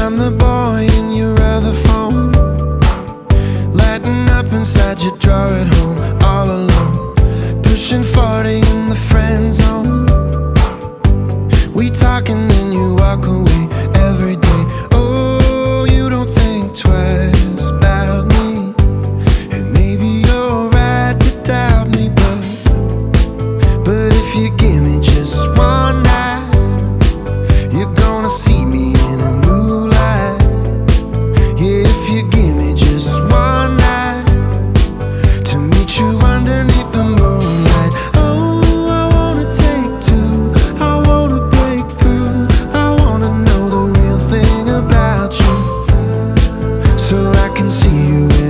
I'm the boy in your other phone. Lighting up inside your drawer at home All alone. Pushing 40 in the friend zone. We talk and then you walk away every day. Can see you